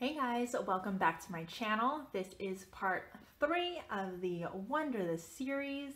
Hey guys, welcome back to my channel. This is part three of the ONEder the SEAries.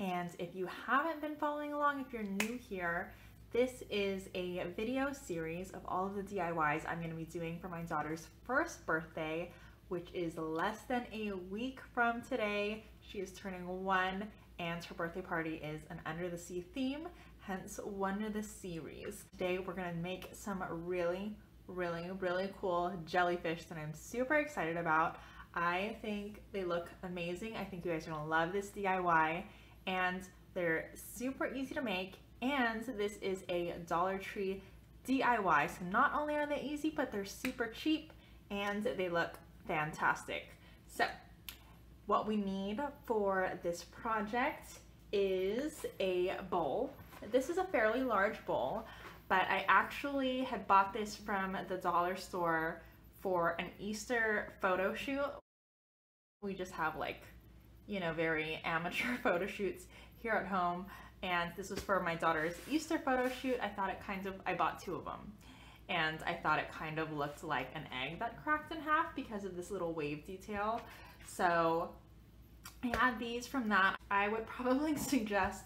And if you haven't been following along, if you're new here, this is a video series of all of the DIYs I'm going to be doing for my daughter's first birthday, which is less than a week from today. She is turning one and her birthday party is an under the sea theme, hence ONEder the SEAries. Today we're going to make some really really, really cool jellyfish that I'm super excited about. I think they look amazing. I think you guys are gonna love this DIY and they're super easy to make and this is a Dollar Tree DIY. So not only are they easy, but they're super cheap and they look fantastic. So what we need for this project is a bowl. This is a fairly large bowl but I actually had bought this from the dollar store for an Easter photo shoot. We just have like, you know, very amateur photo shoots here at home. And this was for my daughter's Easter photo shoot. I thought it kind of, I bought two of them. And I thought it kind of looked like an egg that cracked in half because of this little wave detail. So I had these from that. I would probably suggest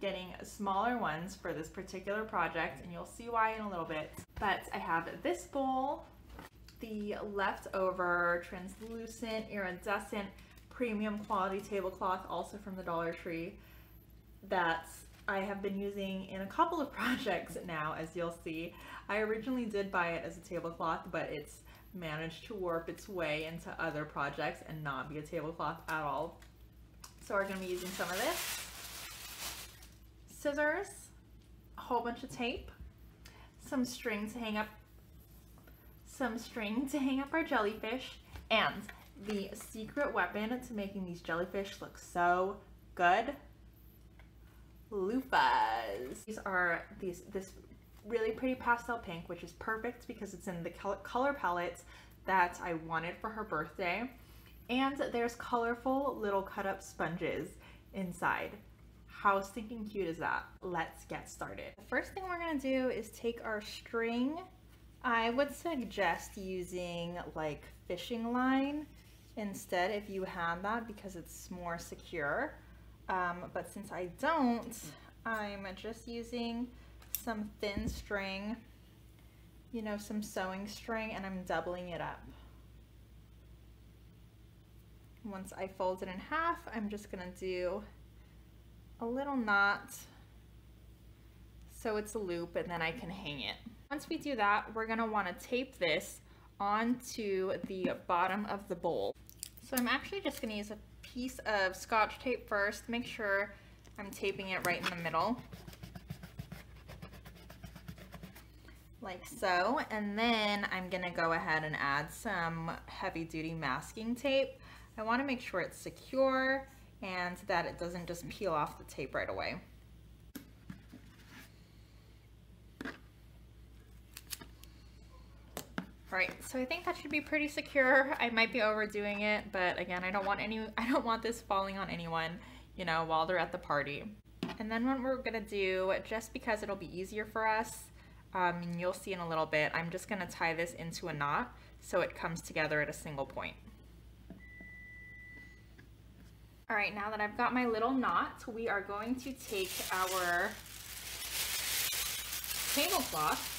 getting smaller ones for this particular project and you'll see why in a little bit. But I have this bowl, the leftover translucent iridescent premium quality tablecloth also from the Dollar Tree that I have been using in a couple of projects now as you'll see. I originally did buy it as a tablecloth but it's managed to warp its way into other projects and not be a tablecloth at all. So we're going to be using some of this scissors, a whole bunch of tape, some string to hang up some string to hang up our jellyfish, and the secret weapon to making these jellyfish look so good, loofahs. These are these this really pretty pastel pink, which is perfect because it's in the color palette that I wanted for her birthday. And there's colorful little cut up sponges inside. How stinking cute is that? Let's get started. The first thing we're gonna do is take our string. I would suggest using like fishing line instead if you have that because it's more secure. Um, but since I don't, I'm just using some thin string, you know, some sewing string and I'm doubling it up. Once I fold it in half, I'm just gonna do a little knot so it's a loop and then I can hang it. Once we do that, we're gonna wanna tape this onto the bottom of the bowl. So I'm actually just gonna use a piece of scotch tape first, make sure I'm taping it right in the middle. Like so, and then I'm gonna go ahead and add some heavy duty masking tape. I wanna make sure it's secure and that it doesn't just peel off the tape right away. All right, so I think that should be pretty secure. I might be overdoing it, but again, I don't want any, I don't want this falling on anyone, you know, while they're at the party. And then what we're gonna do, just because it'll be easier for us, um, and you'll see in a little bit, I'm just gonna tie this into a knot so it comes together at a single point. All right, now that I've got my little knot, we are going to take our tablecloth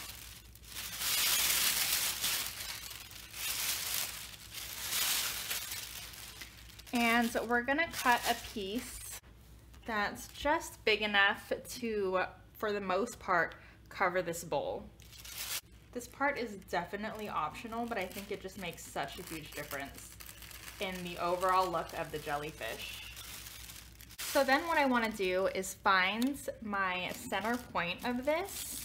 and we're gonna cut a piece that's just big enough to, for the most part, cover this bowl. This part is definitely optional, but I think it just makes such a huge difference in the overall look of the jellyfish. So then what I want to do is find my center point of this.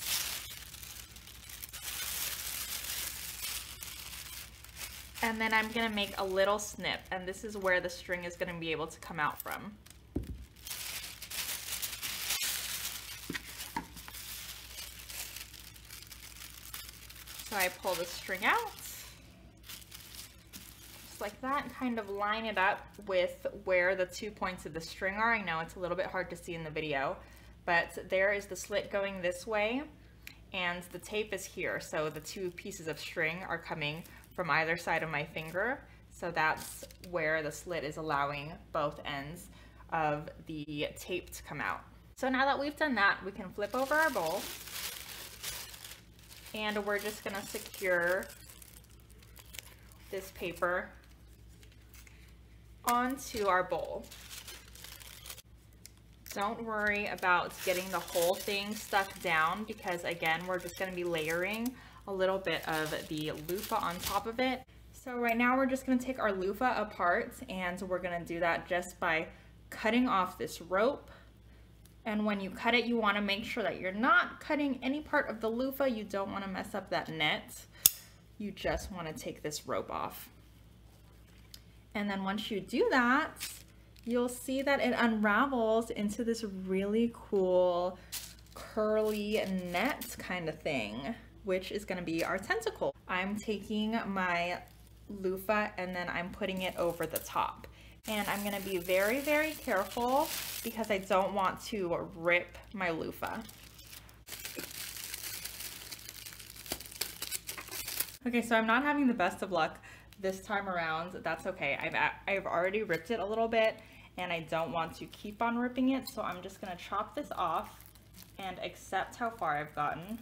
And then I'm going to make a little snip and this is where the string is going to be able to come out from. So I pull the string out like that kind of line it up with where the two points of the string are. I know it's a little bit hard to see in the video, but there is the slit going this way and the tape is here. So the two pieces of string are coming from either side of my finger. So that's where the slit is allowing both ends of the tape to come out. So now that we've done that, we can flip over our bowl and we're just gonna secure this paper onto our bowl. Don't worry about getting the whole thing stuck down because again, we're just gonna be layering a little bit of the loofah on top of it. So right now we're just gonna take our loofah apart and we're gonna do that just by cutting off this rope. And when you cut it, you wanna make sure that you're not cutting any part of the loofah. You don't wanna mess up that net. You just wanna take this rope off. And then once you do that, you'll see that it unravels into this really cool curly net kind of thing, which is gonna be our tentacle. I'm taking my loofah and then I'm putting it over the top. And I'm gonna be very, very careful because I don't want to rip my loofah. Okay, so I'm not having the best of luck this time around. That's okay. I've, I've already ripped it a little bit and I don't want to keep on ripping it. So I'm just gonna chop this off and accept how far I've gotten.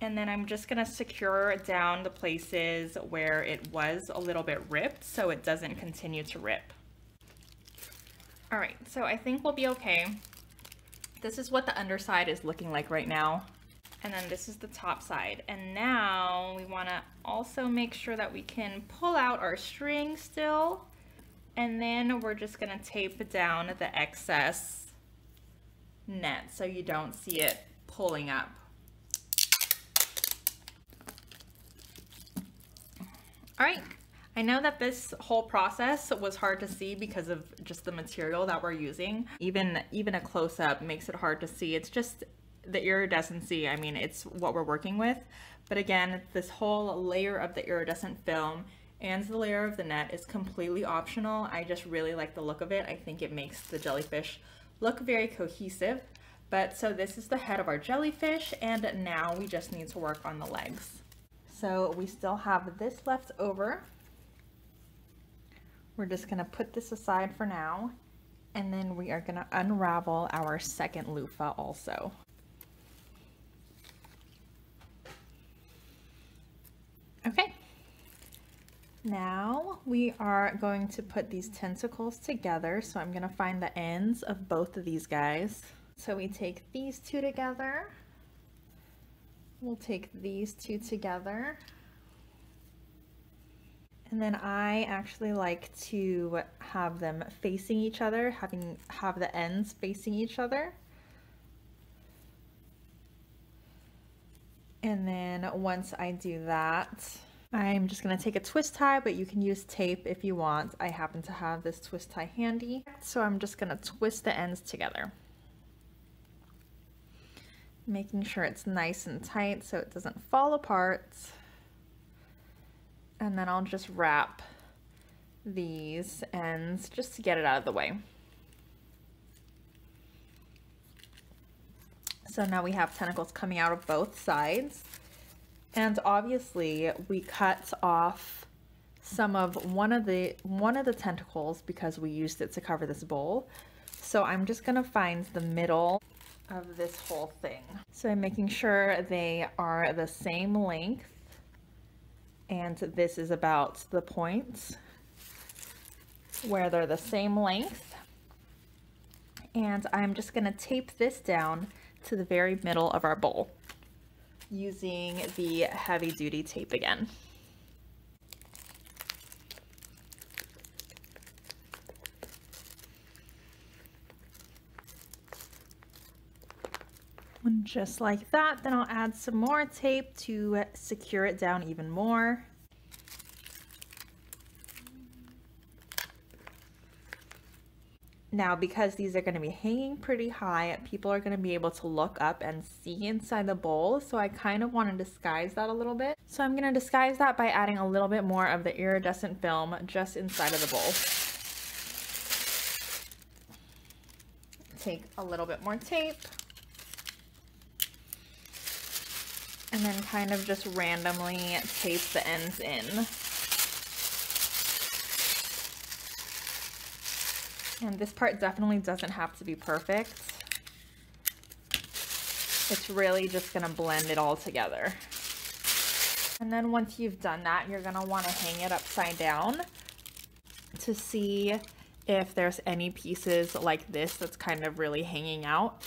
And then I'm just gonna secure down the places where it was a little bit ripped so it doesn't continue to rip. All right, so I think we'll be okay. This is what the underside is looking like right now. And then this is the top side. And now we wanna also make sure that we can pull out our string still. And then we're just gonna tape down the excess net so you don't see it pulling up. All right, I know that this whole process was hard to see because of just the material that we're using. Even, even a close-up makes it hard to see. It's just the iridescency, I mean, it's what we're working with. But again, this whole layer of the iridescent film and the layer of the net is completely optional. I just really like the look of it. I think it makes the jellyfish look very cohesive. But so this is the head of our jellyfish and now we just need to work on the legs. So we still have this left over. We're just gonna put this aside for now. And then we are gonna unravel our second loofah also. Okay. Now we are going to put these tentacles together. So I'm gonna find the ends of both of these guys. So we take these two together We'll take these two together. And then I actually like to have them facing each other, having have the ends facing each other. And then once I do that, I'm just gonna take a twist tie, but you can use tape if you want. I happen to have this twist tie handy. So I'm just gonna twist the ends together making sure it's nice and tight so it doesn't fall apart. And then I'll just wrap these ends just to get it out of the way. So now we have tentacles coming out of both sides. And obviously we cut off some of one of the one of the tentacles because we used it to cover this bowl. So I'm just gonna find the middle of this whole thing. So I'm making sure they are the same length and this is about the point where they're the same length. And I'm just gonna tape this down to the very middle of our bowl using the heavy duty tape again. And just like that. Then I'll add some more tape to secure it down even more. Now, because these are going to be hanging pretty high, people are going to be able to look up and see inside the bowl. So I kind of want to disguise that a little bit. So I'm going to disguise that by adding a little bit more of the iridescent film just inside of the bowl. Take a little bit more tape and then kind of just randomly tape the ends in. And this part definitely doesn't have to be perfect. It's really just gonna blend it all together. And then once you've done that, you're gonna wanna hang it upside down to see if there's any pieces like this that's kind of really hanging out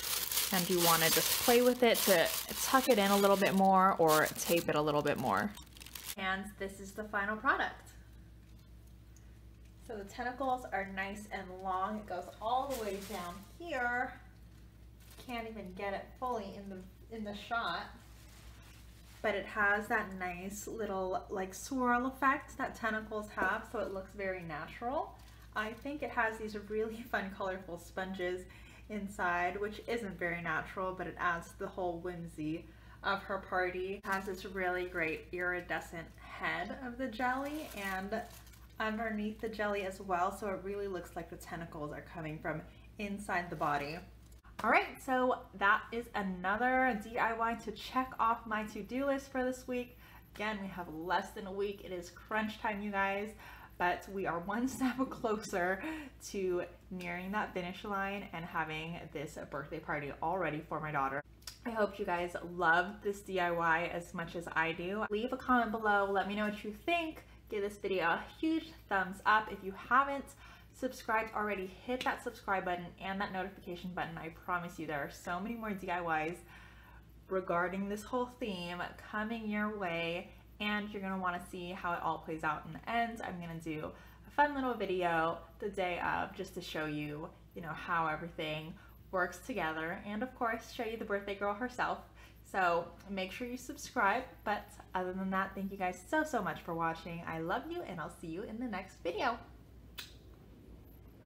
and you want to just play with it to tuck it in a little bit more or tape it a little bit more. And this is the final product. So the tentacles are nice and long. It goes all the way down here. Can't even get it fully in the in the shot. But it has that nice little like swirl effect that tentacles have, so it looks very natural. I think it has these really fun colorful sponges inside, which isn't very natural, but it adds the whole whimsy of her party. It has this really great iridescent head of the jelly and underneath the jelly as well, so it really looks like the tentacles are coming from inside the body. All right, so that is another DIY to check off my to-do list for this week. Again, we have less than a week. It is crunch time, you guys but we are one step closer to nearing that finish line and having this birthday party all ready for my daughter. I hope you guys love this DIY as much as I do. Leave a comment below, let me know what you think. Give this video a huge thumbs up. If you haven't subscribed already, hit that subscribe button and that notification button. I promise you there are so many more DIYs regarding this whole theme coming your way and you're gonna wanna see how it all plays out in the end. I'm gonna do a fun little video the day of just to show you, you know, how everything works together and of course show you the birthday girl herself. So make sure you subscribe, but other than that, thank you guys so, so much for watching. I love you and I'll see you in the next video.